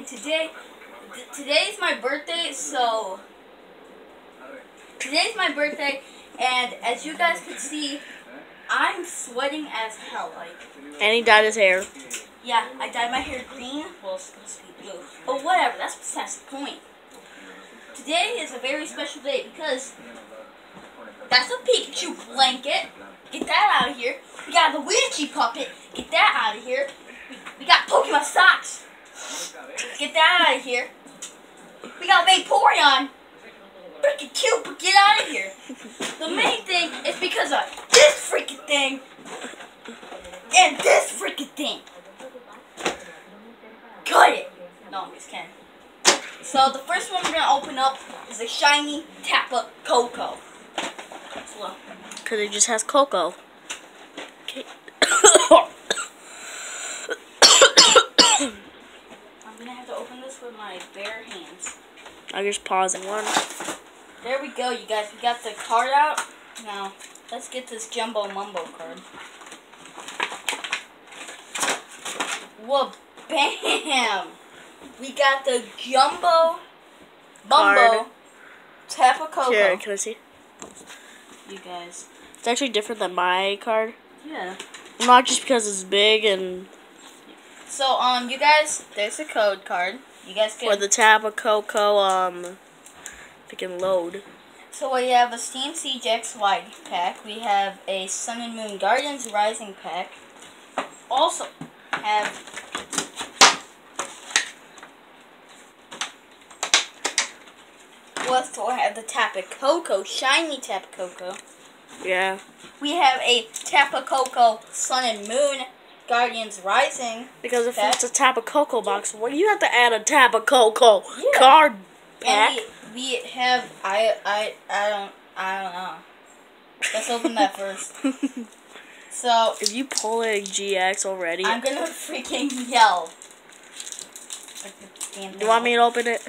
and today, th- today's my birthday, so today's my birthday, and as you guys can see, I'm sweating as hell. Like, And he dyed his hair. yeah, I dyed my hair green. Well, it's supposed to be blue, but whatever. That's besides the point. Today is a very special day because that's a Pikachu blanket. Get that out of here. We got the Luigi puppet. Get that out of here. We got Pokemon socks. Get that out of here. We got Vaporeon. Freaking cute, but get out of here. The main thing is because of this freaking thing and this freaking thing. Cut it. No, I'm just kidding. So the first one we're gonna open up is a shiny Tapu Koko. Because it just has cocoa. Okay. I'm gonna have to open this with my bare hands. I'm just pausing one. There we go, you guys. We got the card out. Now, let's get this Jumbo Mumbo card. Whoa, bam! We got the Jumbo Card. Tapu Koko. Here, can I see? You guys. It's actually different than my card. Yeah. Not just because it's big and So, um, you guys, there's a code card. You guys for can. the Tapu Koko, um, if it can load. So we have a Steam Siege X Wide pack. We have a Sun and Moon Guardians Rising pack. Also have we also have the Tapu Koko, shiny Tapu Koko. Yeah. We have a Tapu Koko Sun and Moon Guardians Rising Because if Pack. it's a Tapu Koko box, well, you have to add a Tapu Koko Yeah. card pack. And we, we have I I I don't I don't know. Let's open that first. So if you pull a GX already, I'm gonna freaking yell. Do you want me to open it?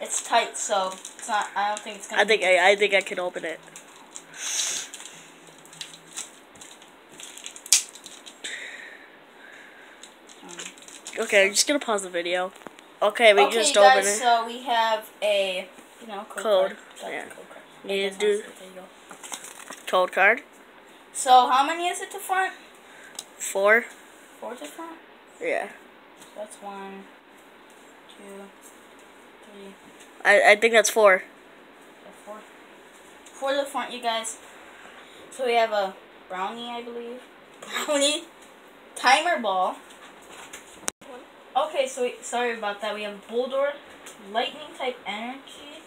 It's tight, so it's not. I don't think it's gonna. I think I, I think I can open it. Okay, I'm just gonna pause the video. Okay, we okay, just guys. open it. So we have a you know code. Code, card. Yeah. code card. You do- there you go. Code card So how many is it to front? four. Four to front. Yeah, So that's one, two, three, I I think that's four. so four. Four to the front, you guys. So we have a brownie, I believe. Brownie. Timer ball. Okay, so we, sorry about that. We have Bulldor, Lightning type energy,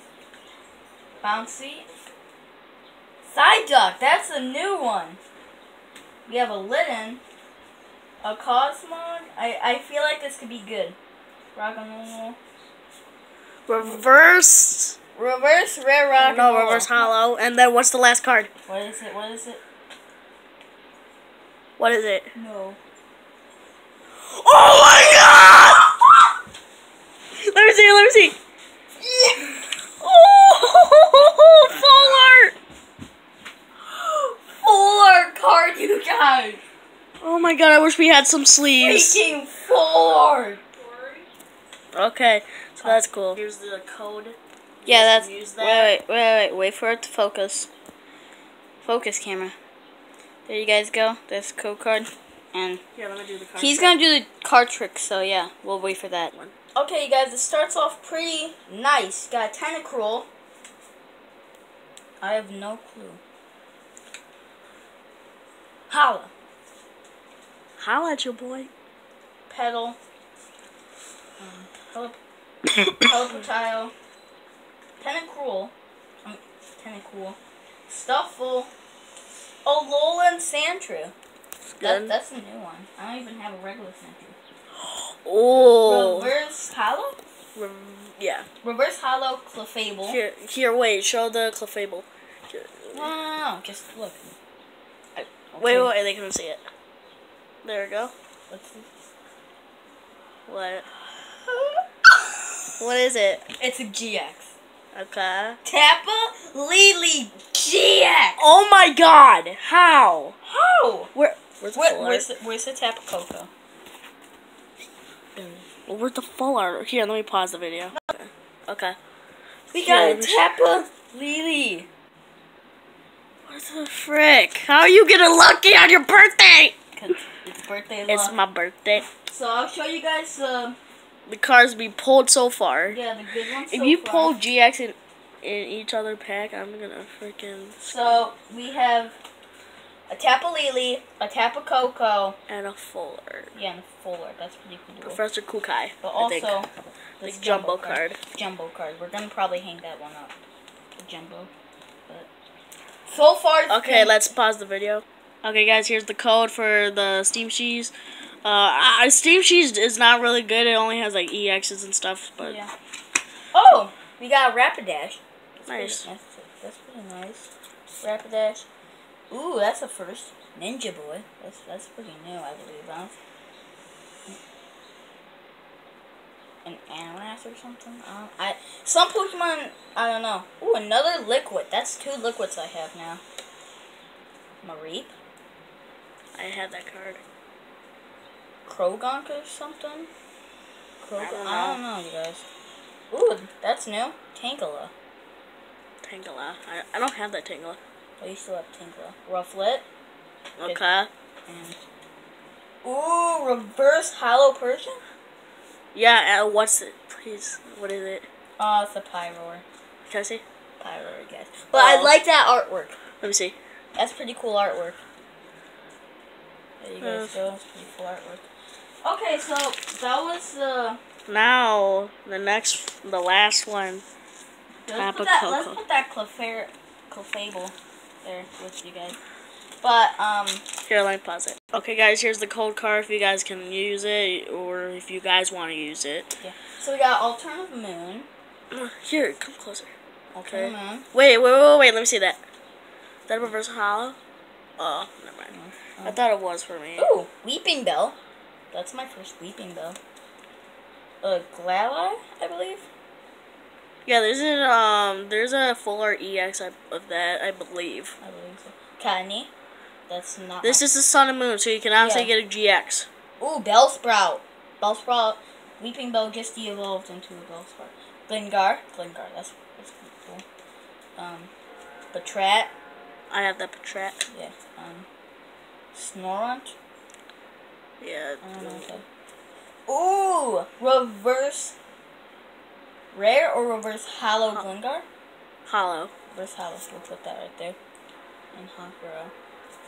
Bouncy, Psyduck. That's a new one. We have a Litten, a Cosmog. I I feel like this could be good. Rock and roll. Reverse. Reverse rare rock. No, reverse hollow. And then what's the last card? What is it? What is it? What is it? No. Oh my god! Let me see. Let me see. Oh, full art. Full art card, you guys. Oh my god! I wish we had some sleeves. Freaking full art. Okay, so that's cool. Here's the code. Yeah, that's. Use Wait, that. wait, wait, wait. Wait for it to focus. Focus camera. There you guys go. That's code card. And Here, let me do the card. he's gonna do the card trick, so yeah, we'll wait for that. Okay, you guys, it starts off pretty nice. Got a Tentacruel. I have no clue. Holla. Holla at your boy. Pedal. Um, Pelip- Pelipotile. Tentacruel. Um, Tentacruel. Stufful. Alolan Sandshrew. That, Good. that's a new one. I don't even have a regular Sandshrew. Oh. Reverse Hollow? Re- yeah. Reverse Hollow Clefable. Here, here. Wait. Show the Clefable. No, no, no, just look. I- okay. wait, wait. They can see it. There we go. Let's. What? What is it? It's a GX. Okay. Tapu Lele GX. Oh my God! How? How? Where? Where's the Where, where's the, where's the Tapu Koko? Well, where's the full art? Here, let me pause the video. Okay. okay. We got a. Tapu Lele. What the frick? How are you getting lucky on your birthday? It's birthday It's luck. my birthday. So I'll show you guys. Uh, The cards we pulled so far. yeah, the good ones. If so you far. pull GX in, in each other pack, I'm gonna freaking So we have a Tapu Lele, a Tapu Koko, and a Fuller. yeah, and a fuller. That's pretty cool. Professor Kukui. But also this jumbo card. Jumbo card. We're gonna probably hang that one up. The jumbo. But so far. Okay, let's pause the video. Okay, guys, here's the code for the Steam Siege. Uh, uh, Steam Siege is not really good. It only has like EXs and stuff, but Yeah. Oh, we got a Rapidash. That's Nice. Pretty, that's, that's pretty nice. Rapidash. Ooh, that's a first. Ninja Boy. That's that's pretty new, I believe, huh? An Ananas or something? I, I some Pokemon. I don't know. Ooh, another liquid. That's two liquids I have now. Mareep, I had that card. Krogonk or something. Krogonk. don't I don't know, you guys. Ooh, that's new. Tankala. Tangela. I, I don't have that Tangela. Oh, you still have Tinkla. Rufflet. Okay. And ooh, reverse hollow Persian. Yeah, uh, what's it? Please, what is it? Oh, it's a Pyroar. Can I see? Pyroar, guys. But I like that artwork. Let me see. That's pretty cool artwork. There you guys Uh. go. That's pretty cool artwork. Okay, so that was the. Now, the next, the last one. Let's put that. Let's put that Clefable there with you guys. But um, Here, let me pause it. Okay, guys, here's the cold car if you guys can use it, or if you guys want to use it. yeah. So we got Alternative Moon. Here, come closer. Okay. Moon. Wait, wait, wait, wait, let me see that. Is that a reverse hollow? Oh, never mind. I thought it was for me. Ooh, Weepinbell. That's my first Weepinbell. Uh, Glalie, I believe. Yeah, there's a um, there's a full art EX of that, I believe. I believe so. Catney. That's not. This is the Sun and Moon, so you can obviously Yeah. get a GX. Ooh, Bellsprout. Bellsprout. Weepinbell just evolved into a Bellsprout. Glengar. Glengar. That's that's pretty cool. Um, Patrat. I have that Patrat. Yeah. Um, Snorunt. Yeah. I don't know. Ooh, reverse. Rare or reverse hollow Huh. Glengar? Hollow. Reverse hollow. We'll put that right there. And Honkuro.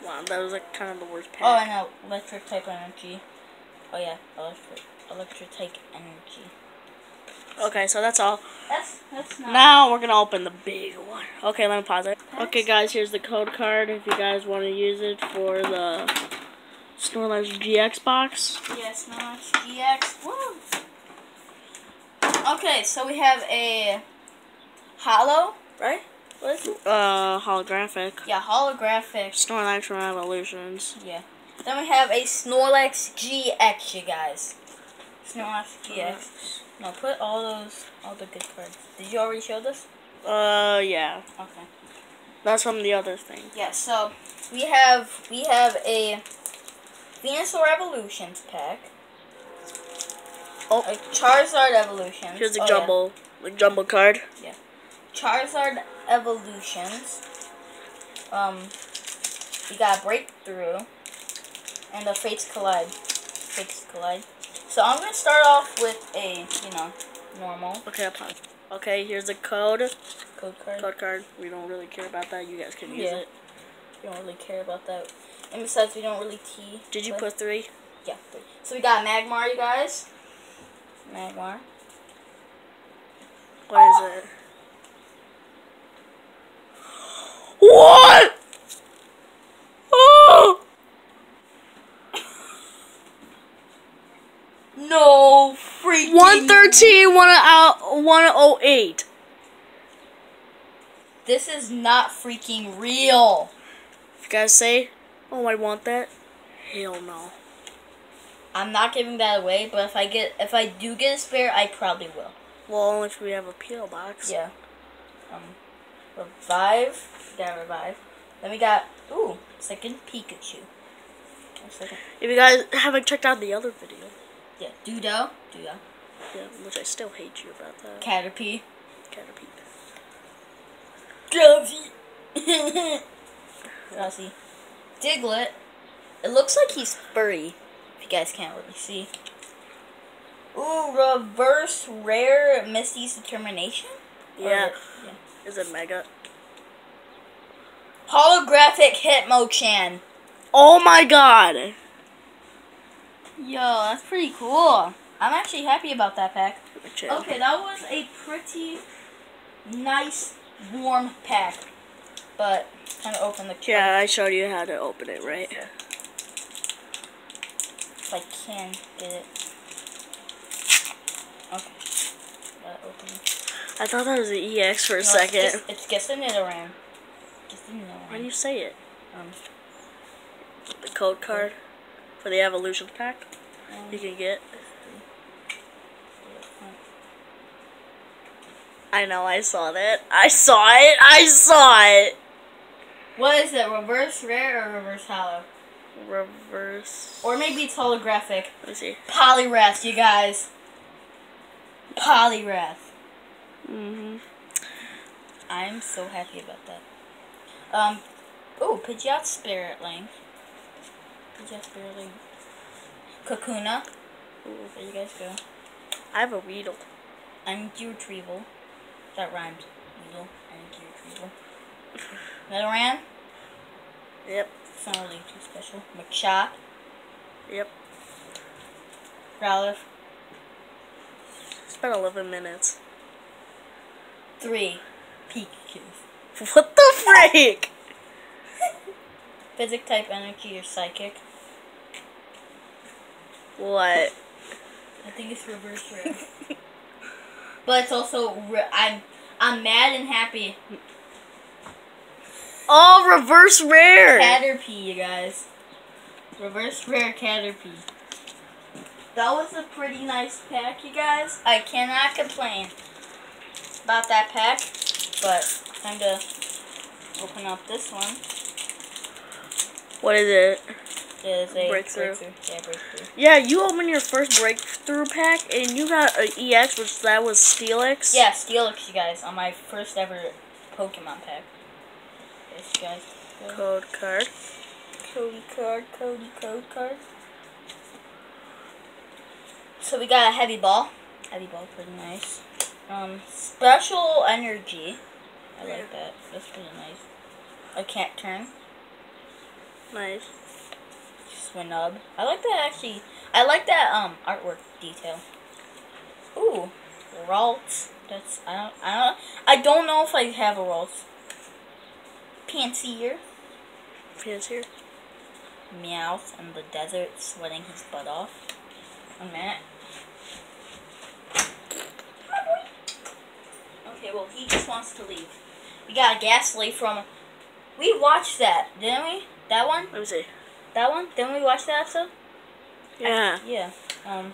Wow, that was like kind of the worst oh, pack. Oh, I know. Electric type energy. Oh yeah, electric electric type energy. Okay, so that's all. That's that's not. Now we're gonna open the big one. Okay, let me pause it. Okay, guys, here's the code card if you guys want to use it for the Snorlax GX box. Yes, no, it's GX. Woo. Okay, so we have a hollow, right? What is it? Uh, holographic. Yeah, holographic. Snorlax from Evolutions. Yeah. Then we have a Snorlax GX, you guys. Snorlax GX. No, put all those, all the good cards. Did you already show this? Uh, yeah. Okay. That's from the other thing. Yeah, so we have we have a Venusaur Evolutions pack. Oh. A Charizard Evolution. Here's the Oh, yeah. jumbo, the jumbo card. Yeah. Charizard Evolutions. Um, we got Breakthrough and a Fates Collide. Fates Collide. So I'm gonna start off with a, you know, normal Okay. Okay, here's a code. code card. Code card. We don't really care about that. You guys can use Yeah. it. We don't really care about that. And besides, we don't really T. Did you put three? Yeah. three. So we got Magmar, you guys. Magmar. What is it? What? Oh! No freaking. 113, 1 out, 108. This is not freaking real. You guys say, oh, I want that, hell no. I'm not giving that away, but if I get if I do get a spare, I probably will. Well, only if we have a PO box. Yeah. Um, revive. Got revive. Then we got ooh second Pikachu. Second. If you guys haven't checked out the other video, Yeah, Dudo. Dudo. Yeah, which I still hate you about that. Caterpie. Caterpie. Drowzee. Drowzee. Diglett. It looks like he's furry. You guys can't really see. Ooh, reverse rare Misty's determination. Yeah. Or- yeah. Is it Mega? Holographic Hitmonchan. Oh my god! Yo, that's pretty cool. I'm actually happy about that pack. Okay, that was a pretty nice, warm pack. But, kind of open the Yeah, I showed you how to open it, right? If I can get it. Okay. It. I thought that was an EX for a No, second. It's, it's just a Nidoran. Just a Why do you say it? Um, The code card for the evolution pack um, you can get. I know, I saw that. I saw it. I saw it. What is it? Reverse rare or reverse hollow? Reverse. Or maybe it's holographic. Let me see. Poliwrath, you guys. Poliwrath. Mm-hmm. I'm so happy about that. Um, oh, Pidgeot Spirit Link. Pidgeot Spirit Link. Kakuna. Ooh, there you guys go. I have a Weedle. Energy Retrieval. That rhymed. Weedle. Energy Retrieval. Nidoran. Yep. It's not really too special. Machop. Yep. Growlithe. It's been 11 minutes. Three. Pikachu. What the freak? Physic type energy or psychic. What? I think it's reverse rare. but it's also I'm I'm mad and happy. Oh, reverse rare. Caterpie, you guys. Reverse rare Caterpie. That was a pretty nice pack, you guys. I cannot complain about that pack, but time to open up this one. What is it? It is a Breakthrough. Yeah, breakthrough. Yeah, you opened your first breakthrough pack and you got an EX, which that was Steelix. Yeah, Steelix, you guys, on my first ever Pokemon pack. You guys. Code card. Cody card, Cody code card. So we got a heavy ball. Heavy ball, pretty nice. Um, special energy. I like that. That's pretty nice. I can't turn. Nice. Swinub. I like that actually. I like that um artwork detail. Ooh, Ralts. That's I don't I don't I don't know if I have a Ralts. Pansier. Fans here. Meowth in the desert sweating his butt off. A minute. Okay, well, he just wants to leave. We got a Gastly from. We watched that, didn't we? That one? Let me see. That one? Didn't we watch that episode? Yeah. Yeah. Um.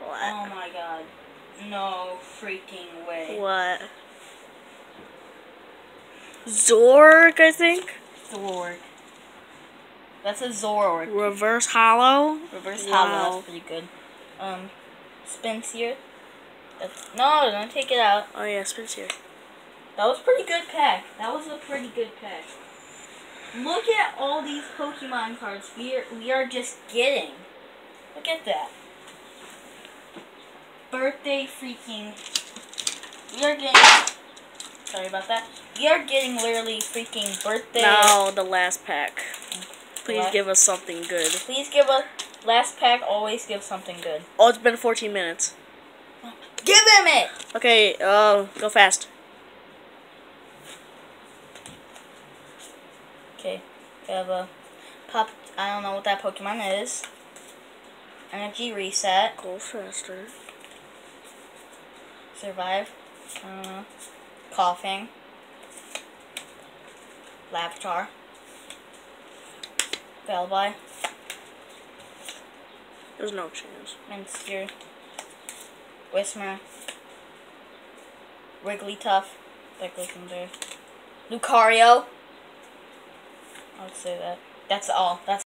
What? Oh my god. No freaking way. What? Zork, I think. Zorg. That's a Zorg. Reverse Hollow. Reverse Wow. hollow, that's pretty good. Um, Spencer. That's, no, don't take it out. Oh yeah, Spins here. That was pretty good pack. That was a pretty good pack. Look at all these Pokemon cards we are we are just getting. Look at that. Birthday freaking. We are getting. Sorry about that. We are getting literally freaking birthday. No, the last pack. Please What? give us something good. Please give us last pack. Always give something good. Oh, it's been 14 minutes. Give him it. Okay, uh, go fast. Okay, we have a pop. I don't know what that Pokemon is. Energy reset. Go faster. Survive. Know. Coughing. Lavatar. Bellby. There's no chance. Minster. Whismur. Wigglytuff. That goes in there. Lucario. I would say that. That's all. That's